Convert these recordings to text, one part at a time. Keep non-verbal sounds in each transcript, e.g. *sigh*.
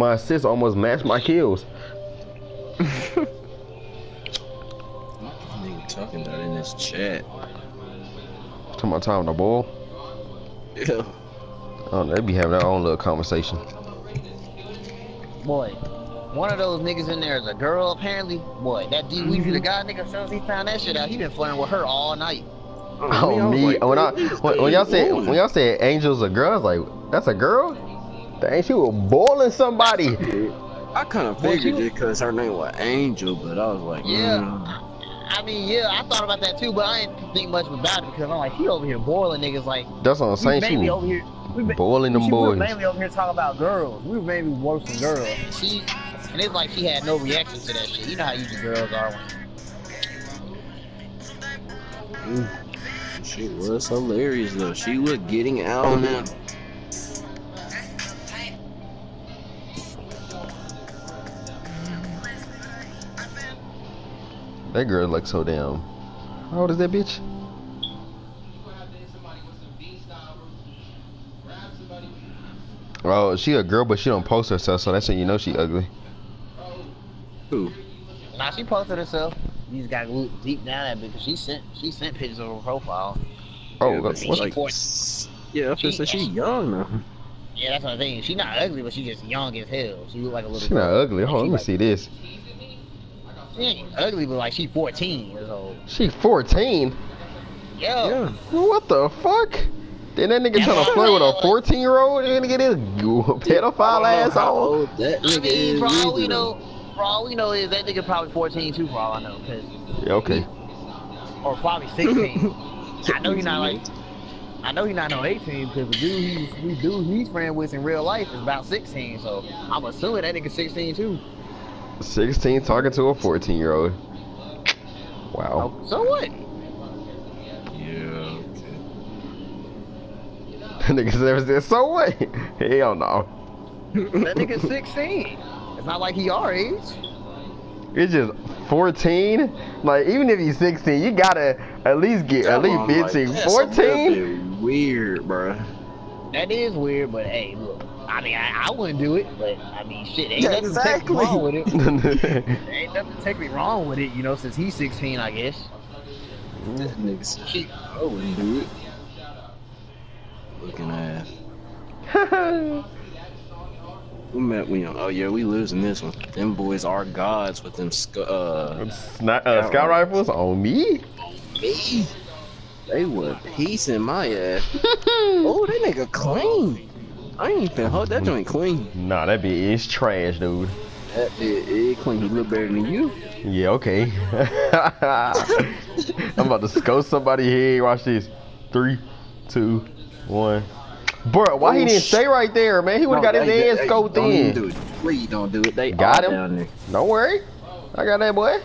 my assists almost matched my kills. Nigga talking about in this chat. To my time the ball. Yeah. Oh, they be having their own little conversation. Boy, one of those niggas in there is a girl apparently. Boy, that D Weezy, the mm-hmm. guy nigga, since he found that shit out, he been flirting with her all night. Oh, me. when I when, when y'all said when y'all said angels are girls, like that's a girl. Dang, she was boiling somebody. I kind of figured it because her name was Angel, but I was like, Yeah. mm. I mean, yeah, I thought about that too, but I didn't think much about it because I'm like, he over here boiling niggas like. That's what I'm We saying. She mainly was over here. We, ma- boiling them she was boys. mainly over here talking about girls. We were mainly worse than girls. She, and it's like she had no reaction to that shit. You know how usually girls are when. She was hilarious though. She was getting out on them. That girl looks so damn. How old is that bitch? Oh, she a girl, but she don't post herself, so that's when you know she ugly. Who? Nah, she posted herself. You just gotta look deep down at it because she sent she sent pictures of her profile. Oh, Yeah, what? but she what's- like, yeah, I was gonna she young now. Yeah, that's what I'm saying. She not ugly, but she just young as hell. She look like a little. She not ugly. Hold on, let me like- see this. She ain't ugly, but like she 14 years old. She 14. Yo, Yeah. What the fuck? Then that nigga trying to play with a 14 year old and get his *laughs* pedophile ass How on. old that I nigga mean, is for all we know, for all we know is that nigga probably 14 too. For all I know, cause Yeah, okay. or probably 16. *laughs* I know he not like. I know he's not no 18 because the dude he's the dude he's friend with in real life is about 16. So I'm assuming that nigga 16 too. 16 talking to a 14 year old. Wow. Oh, so what? Yeah. *laughs* That nigga never said, so what? Hell no. That nigga's *laughs* 16. It's not like he our age. It's just 14. Like, even if he's 16, you gotta at least get at least I'm like, 15. that's a little 14? bit Weird, bro. That is weird, but hey, look. I mean, I, I wouldn't do it, but I mean, shit, ain't Yeah, nothing technically exactly. wrong with it. *laughs* Ain't nothing technically wrong with it, you know, since he's 16, I guess. That nigga said, shit, I wouldn't do it. Looking ass. *laughs* We met we oh yeah, we losing this one. Them boys are gods with them sc- uh Sni- uh, scout rifles on me? On me. They were piecing my ass. *laughs* oh, that nigga clean. I ain't even hold that joint clean. Nah, that bitch is trash, dude. That it, it clean. He look better than you. Yeah, okay. *laughs* I'm about to scope somebody here. Watch this. Three, two, one. Bro, why he Oh, didn't stay right there, man? He would have got his Hey, ass hey, scoped don't in. do it. Please don't do it. They Got him? down there. Don't worry. I got that boy.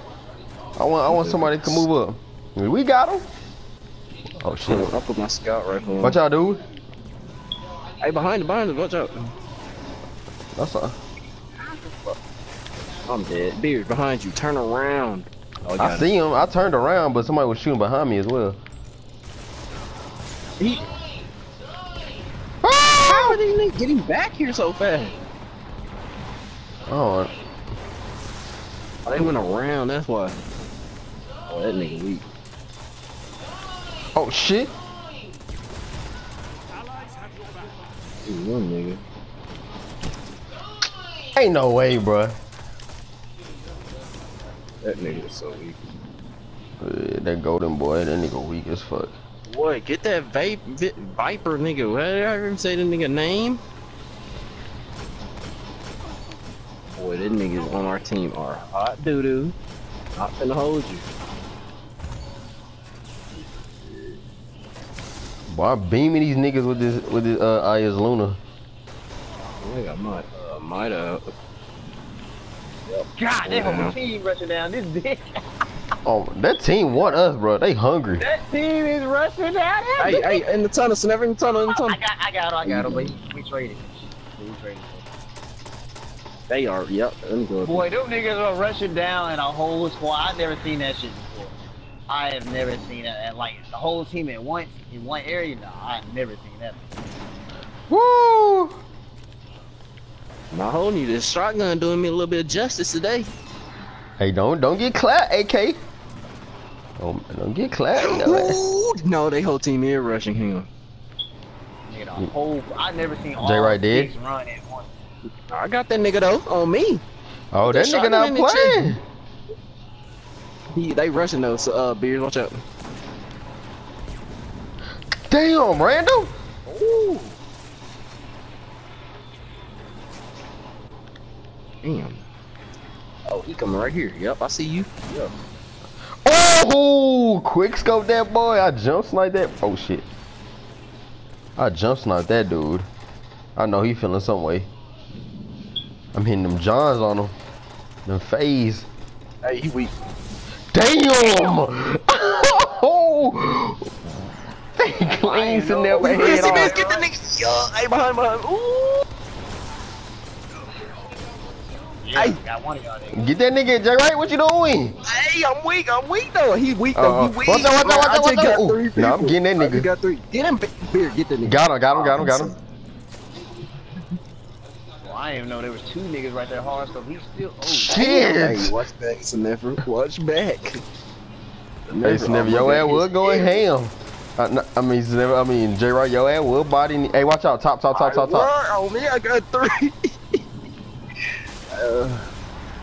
I want I want somebody to move up. We got him. Oh shit. I'll put my scout rifle What y'all dude. Hey, behind us, behind us. Watch out. That's a, I'm dead. Beard, behind you. Turn around. Oh, I got him. see him. I turned around, but somebody was shooting behind me as well. He, how are these niggas getting back here so fast? Oh, Oh, they went around, that's why. Oh, that nigga weak. oh shit. Ooh, one nigga. Ain't no way, bruh. That nigga is so weak. Uh, that golden boy, that nigga weak as fuck. Boy, get that vape, vi Viper nigga. What did I even say the nigga name? Boy, them niggas on our team are hot doo doo. Not finna hold you. Boy, I'm beaming these niggas with this with this uh Ayaz Luna. I got my uh, might out. God, that whole team rushing down this bitch. *laughs* Oh, that team want us, bro. They hungry. That team is rushing down this Hey, hey, in the tunnel, so never in the tunnel, in the I got, I got him, I got him, but we traded. We traded. They are, yep. Them good. Boy, them niggas are rushing down and a whole squad. I've never seen that shit before. I have never seen that. Like the whole team at once in one area. No, I've never seen that. Woo! Not holding you. This shotgun doing me a little bit of justice today. Hey, don't don't get clapped, AK. Don't, don't get clapped. Ooh, no, they whole team here rushing him. Nigga, the whole, I never seen all Jay Wright did? run at once. I got that nigga though on me. Oh, that Shot nigga him not in the playing. He, they rushing those so, uh, beers. Watch out. Damn, Randall. Ooh. Damn. Oh, he coming right here. Yep, I see you. Yep. Oh, quick scope that boy. I jump like that. Oh shit. I jump snipe that dude. I know he feeling some way. I'm hitting them Johns on him. Them phase. Hey, he weak. Damn! Oh! They clean to never head Missy, miss, get the nigga. Yo, hey, behind, behind. Ooh. Yeah, Hey. got one of y'all there. Get that nigga, J. Right? What you doing? Hey, I'm weak. I'm weak though. He weak though. Uh, he weak. watch out, watch out, watch I out, watch out. got Ooh, three nah, I'm getting that I nigga. got three. Get him, Beer. Get the nigga. Got him, got him, got him, got him. Well, I didn't even know there was two niggas right there hard, so he's still. Oh, Hey, watch back, Sniffer. Watch back. Hey, Sniver, your ass would going ham. Uh, no, I mean, Sniver, I mean, J. Right, your ass would body. Hey, watch out, top, top, top, top, top. Oh me, I got three. *laughs* uh,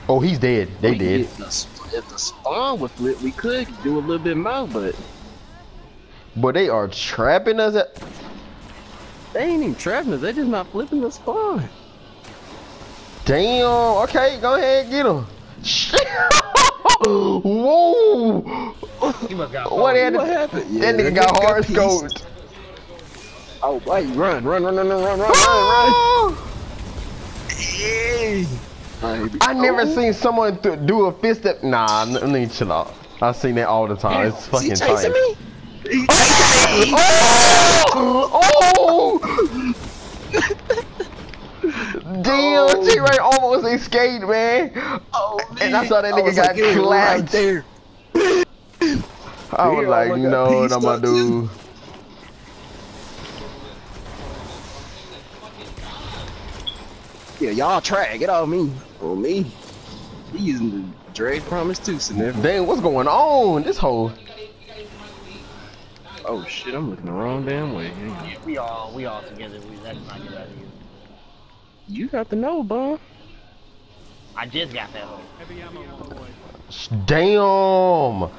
Oh, he's dead. They did. If the, if the spawn would flip, we could do a little bit more, but But they are trapping us at. they ain't even trapping us. They just not flipping the spawn. Damn. Okay, go ahead get him. *laughs* Whoa. what, had what happened? Yeah, that nigga got hard scoped. Oh, wait. Run, run, run, run, run, run, run, run. Hey. I never oh. seen someone do a fist step. Nah, let me chill out. I've seen that all the time. It's fucking tight. He chasing me. *laughs* Oh! oh! oh! Damn, T Ray almost escaped, man. Oh, man. And I saw that nigga got like, clapped. right there. I was Yeah, like, I got no, what pieced I'm gonna do. Yeah, y'all try. Get off me. On me. He using the Dreg's Promise too, Sniffer. Dang, what's going on? This whole. Oh shit, I'm looking the wrong damn way. Hang on. We all, we all together. We, that's not good out of here. You got the know, bum. I just got that one. Damn.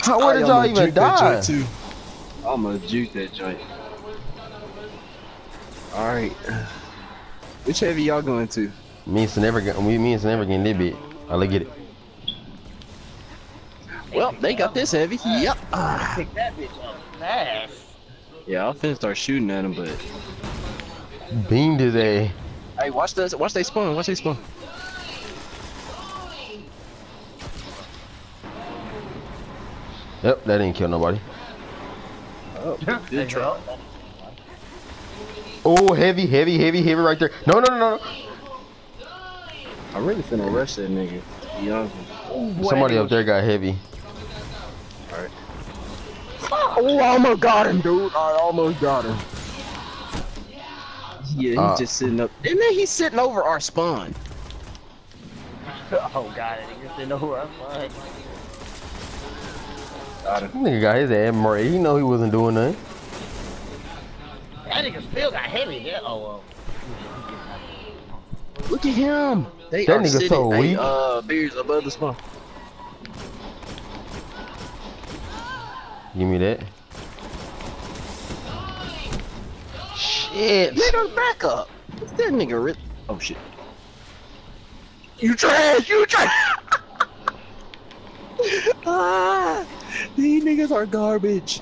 How, where did y'all even die? I'm gonna juke that joint. Alright. Which heavy y'all going to? Me and never get. We me and never getting that bit. I look at it. Well, they got this heavy. Yep. Pick that bitch up fast. Yeah, I'll finna start shooting at him, but Beamed his ass. Hey, watch this. Watch they spawn. Watch they spawn. Yep, that didn't kill nobody. Oh, There good you Oh, heavy, heavy, heavy, heavy right there. No, no, no, no. no. I'm really finna rush that nigga. to be oh, Somebody up there got heavy. Oh, I almost got him, dude. I almost got him. Yeah, he's Uh, just sitting up. And then he's sitting over our spawn. *laughs* Oh god, that nigga sitting over us. Fuck. Got him. Nigga got his ass murray. He know he wasn't doing nothing. That nigga still got heavy. Yeah. Oh well. Look at him. They That are nigga sitting, so hey, weak. Uh, beers above the spawn. Give me that. Shit. Nigga, back up. What's that nigga? Rip? Oh shit. You trash. You trash. *laughs* ah, these niggas are garbage.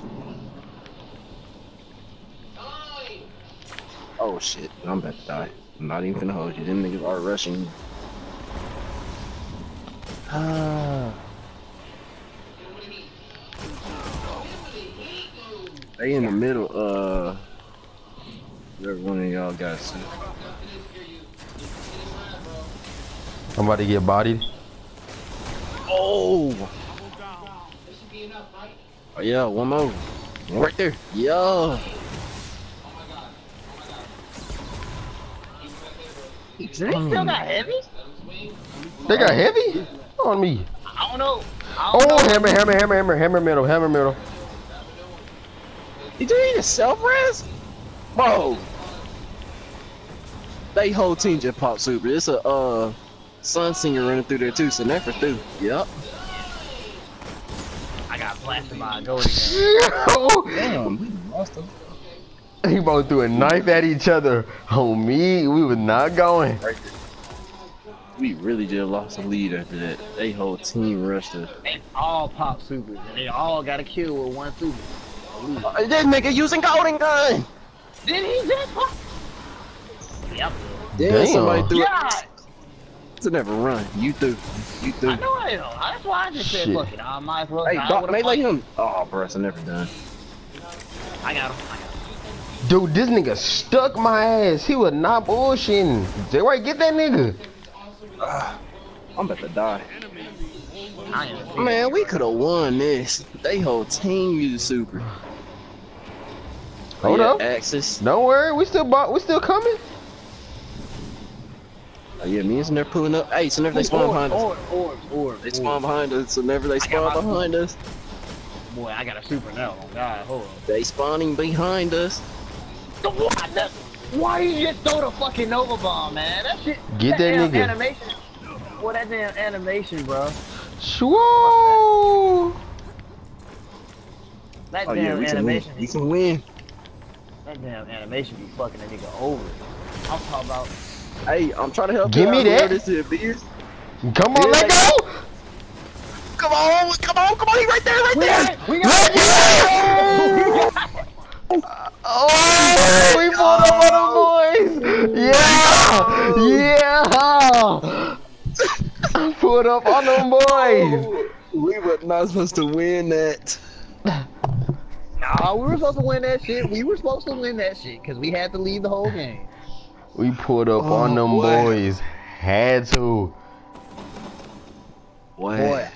Oh shit, I'm about to die. I'm not even gonna hold you. Them niggas are rushing. Ah. They in the middle, uh. Whatever one of y'all got to. I'm about to get bodied. Oh! Oh yeah, one more. Right there. Yeah. They still got heavy? They got heavy on me. I don't know. I don't Oh, know. hammer, hammer, hammer, hammer, hammer middle, hammer middle. He did a self res? Bro. They whole team just pop super. It's a uh Sun Singer running through there too, so never through. Yep. I got blasted by a goat again. *laughs* Damn, we lost him. he both threw a knife at each other. On me, we was not going. We really just lost the lead after that. They whole team rushed us. They all pop supers, and they all got a kill with one super. Uh, that nigga using golden gun. Did he just pop? Yep. Damn, Damn. somebody threw Yeah, it. To never run. You threw. You threw. I know I know. That's why I just said, Shit. fuck it. I might as well. Hey, die Doc, with a melee him. Oh, bro, it's never done. I got him. I got him. Dude, this nigga stuck my ass. He was not bullshitting. J White, get that nigga. Ah, I'm about to die. I ain't even see Man, we could have won this. They whole team used super. Hold yeah, up. Axis. Don't worry, we still bought, we still coming. Oh, yeah, me and Snare pulling up. Hey, so never they spawn behind us. orb, orb, orb, They spawn behind us, so never they spawn behind us. Boy, I got a super now. Oh God, hold on. They spawning behind us. Why? That, why you just throw the fucking Nova Bomb, man? That shit. Get that damn nigga. Animation. That damn animation, bro. Shwoo! That Oh yeah, damn we can win. We can win. That damn animation be fucking a nigga over. I'm talking about. Hey, I'm trying to help Give you me out. that. This is beers. Come on, Yeah, let like- go! Come on, come on, come on. He right there, right We there. got it! We got it! *laughs* Oh, we *laughs* pulled up on them boys! Yeah! Yeah! Pulled up on them boys! We were not supposed to win that. *laughs* Nah, we were supposed to win that shit. We were supposed to win that shit because we had to leave the whole game. We pulled up on Oh, them boy. boys. Had to. Boy. Boy,